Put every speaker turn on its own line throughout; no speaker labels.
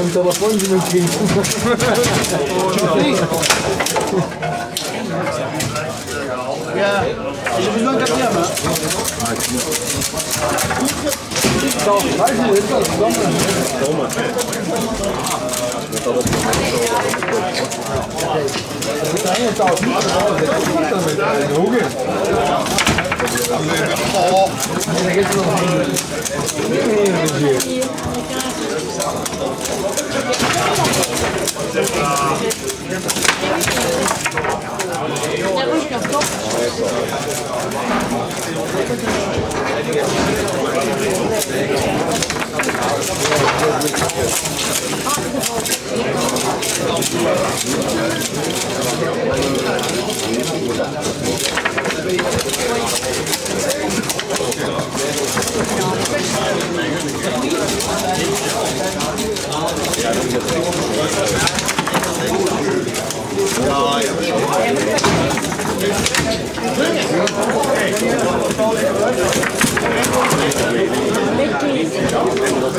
um telefone de meu filho.
Ja, ich bin nur ein Kapier, ne?
Doch, weiß toma. ist das Sommer. Sommer. Oh, da geht's noch.
Thank you.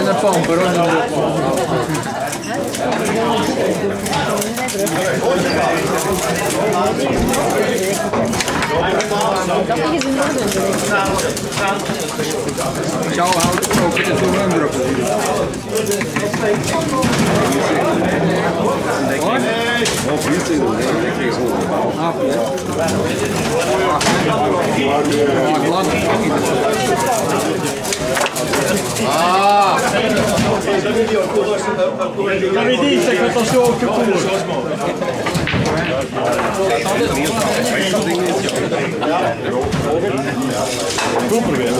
Ένα πάω μπρόνι.
Thank you. dat is in orde.
Zou houdt ook de nummer op.
Op ja.
Appel. Ah! Jag
ik inte het zo
ska åka ja, Goed proberen.